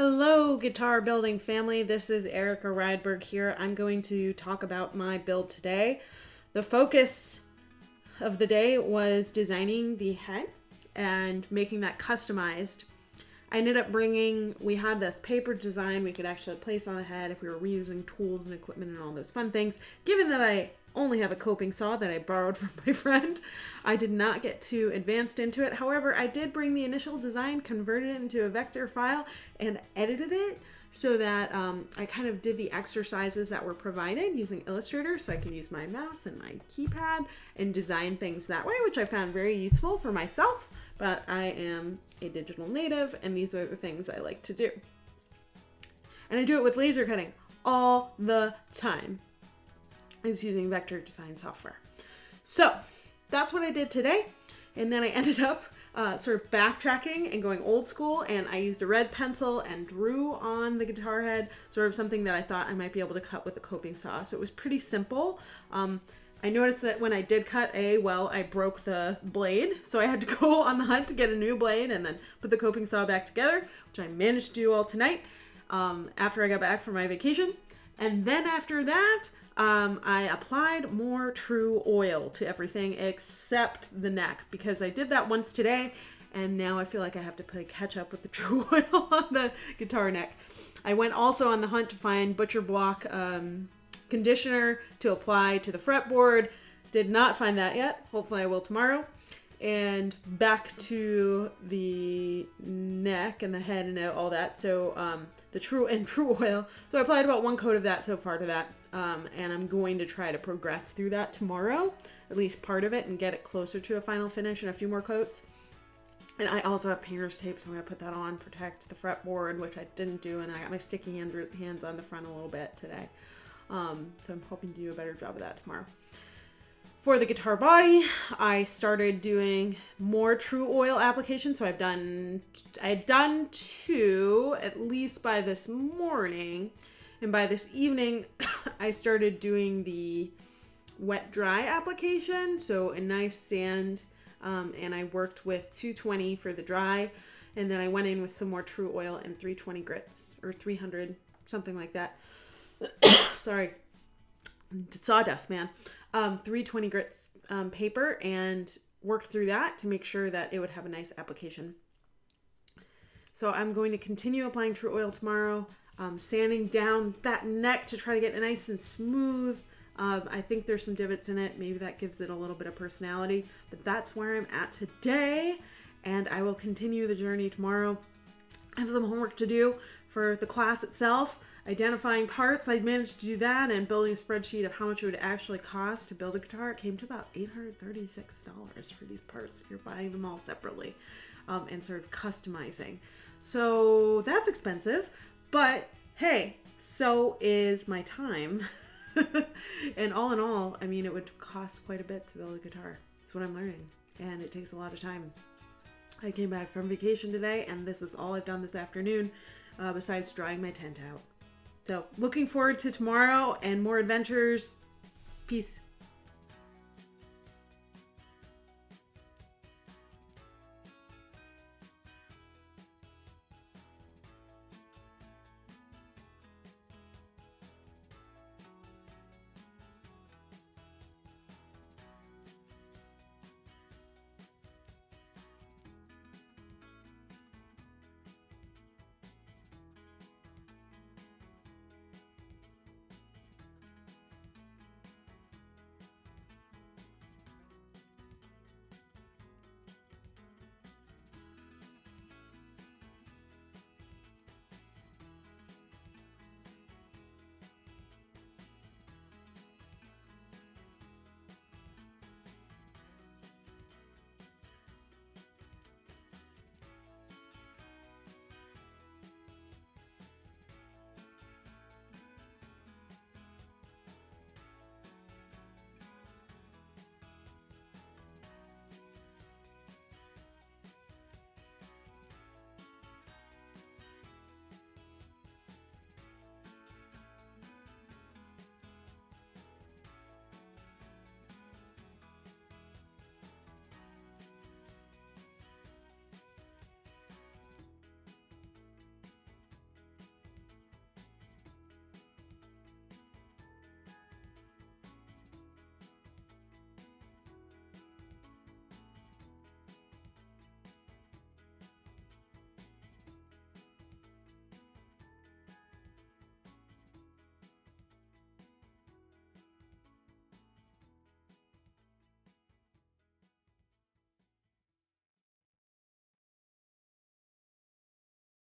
Hello, guitar building family. This is Erika Rydberg here. I'm going to talk about my build today. The focus of the day was designing the head and making that customized. I ended up bringing, we had this paper design we could actually place on the head if we were reusing tools and equipment and all those fun things. Given that I only have a coping saw that I borrowed from my friend. I did not get too advanced into it. However, I did bring the initial design, converted it into a vector file, and edited it so that um, I kind of did the exercises that were provided using Illustrator so I can use my mouse and my keypad and design things that way, which I found very useful for myself. But I am a digital native, and these are the things I like to do. And I do it with laser cutting all the time is using vector design software. So that's what I did today. And then I ended up uh, sort of backtracking and going old school. And I used a red pencil and drew on the guitar head sort of something that I thought I might be able to cut with a coping saw. So it was pretty simple. Um, I noticed that when I did cut a, well, I broke the blade. So I had to go on the hunt to get a new blade and then put the coping saw back together, which I managed to do all tonight um, after I got back from my vacation. And then after that, um, I applied more Tru-Oil to everything except the neck because I did that once today and now I feel like I have to play catch up with the Tru-Oil on the guitar neck. I went also on the hunt to find Butcher Block um, conditioner to apply to the fretboard. Did not find that yet. Hopefully I will tomorrow. And back to the neck and the head and all that. So um, the true and Tru-Oil. So I applied about one coat of that so far to that. Um, and I'm going to try to progress through that tomorrow, at least part of it, and get it closer to a final finish and a few more coats. And I also have painter's tape, so I'm going to put that on, protect the fretboard, which I didn't do, and I got my sticky hand, hands on the front a little bit today. Um, so I'm hoping to do a better job of that tomorrow. For the guitar body, I started doing more Tru-Oil application. So I've done, I had done two at least by this morning. And by this evening, I started doing the wet dry application. So a nice sand, um, and I worked with 220 for the dry. And then I went in with some more Tru-Oil and 320 grits or 300, something like that. Sorry, sawdust, man. Um, 320 grits um, paper and worked through that to make sure that it would have a nice application. So I'm going to continue applying Tru-Oil tomorrow um, sanding down that neck to try to get it nice and smooth. Um, I think there's some divots in it. Maybe that gives it a little bit of personality. But that's where I'm at today. And I will continue the journey tomorrow. I have some homework to do for the class itself. Identifying parts, I managed to do that and building a spreadsheet of how much it would actually cost to build a guitar. It came to about $836 for these parts if you're buying them all separately um, and sort of customizing. So that's expensive. But hey, so is my time. and all in all, I mean, it would cost quite a bit to build a guitar. That's what I'm learning. And it takes a lot of time. I came back from vacation today, and this is all I've done this afternoon, uh, besides drying my tent out. So, looking forward to tomorrow and more adventures. Peace.